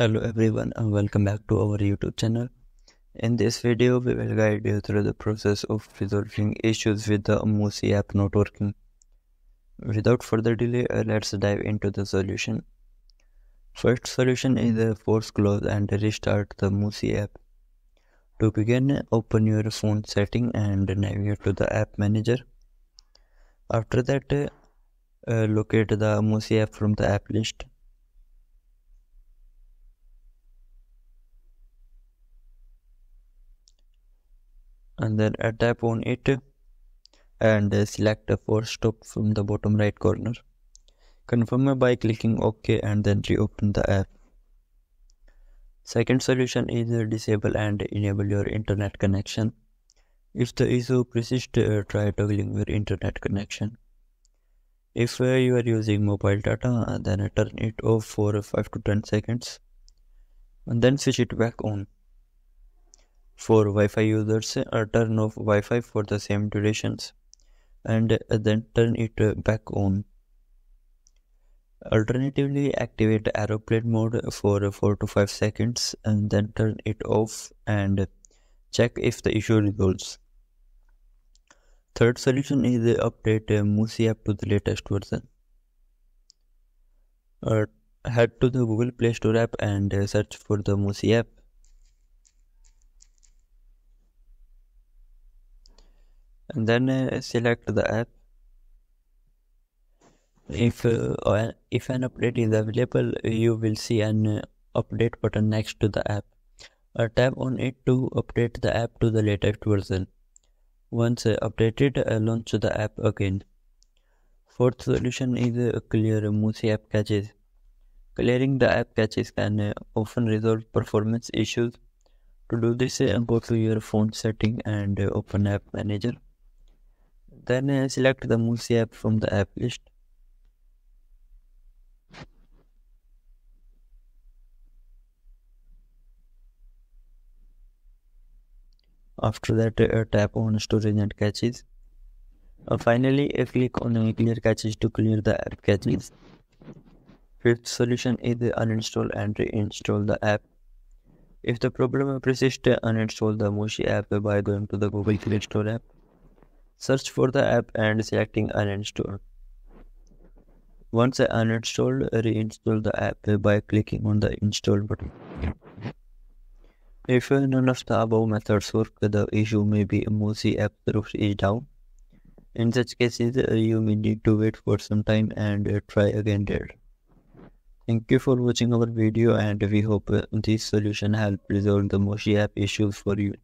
Hello everyone and welcome back to our YouTube channel. In this video we will guide you through the process of resolving issues with the Musi app not working. Without further delay uh, let's dive into the solution. First solution is uh, force close and restart the Musi app. To begin open your phone setting and navigate to the app manager. After that uh, locate the Musi app from the app list and then tap on it and select a force stop from the bottom right corner. Confirm by clicking OK and then reopen the app. Second solution is disable and enable your internet connection. If the issue persists, uh, try toggling your internet connection. If uh, you are using mobile data, then turn it off for 5 to 10 seconds and then switch it back on. For Wi-Fi users, uh, turn off Wi-Fi for the same durations and uh, then turn it uh, back on. Alternatively, activate aeroplane mode for 4 to 5 seconds and then turn it off and check if the issue resolves. Third solution is update Musi app to the latest version. Uh, head to the Google Play Store app and search for the Musi app. And then uh, select the app. If uh, if an update is available you will see an uh, update button next to the app. Uh, tap on it to update the app to the latest version. Once uh, updated uh, launch the app again. Fourth solution is clear Musi app caches. Clearing the app caches can often resolve performance issues. To do this go to your phone setting and open app manager then uh, select the Musi app from the app list. After that, uh, tap on storage and caches. Uh, finally, uh, click on uh, clear caches to clear the app caches. Fifth solution is uninstall and reinstall the app. If the problem persists, uninstall the Musi app by going to the Google Play Store app. Search for the app and selecting uninstall. Once uninstalled, reinstall the app by clicking on the install button. If none of the above methods work, the issue may be Musi app server is down. In such cases, you may need to wait for some time and try again later. Thank you for watching our video and we hope this solution helped resolve the Musi app issues for you.